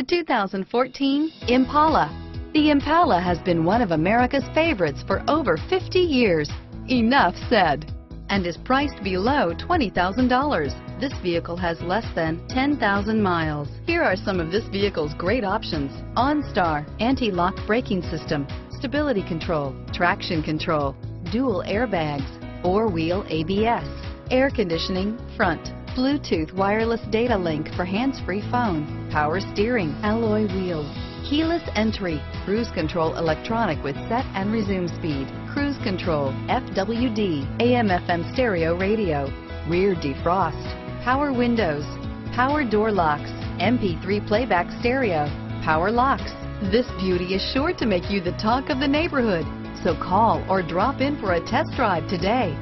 The 2014 Impala. The Impala has been one of America's favorites for over 50 years. Enough said. And is priced below $20,000. This vehicle has less than 10,000 miles. Here are some of this vehicle's great options. OnStar, anti-lock braking system, stability control, traction control, dual airbags, four-wheel ABS, air conditioning, front, Bluetooth wireless data link for hands-free phone, power steering, alloy wheels, keyless entry, cruise control electronic with set and resume speed, cruise control, FWD, AM FM stereo radio, rear defrost, power windows, power door locks, MP3 playback stereo, power locks. This beauty is sure to make you the talk of the neighborhood. So call or drop in for a test drive today.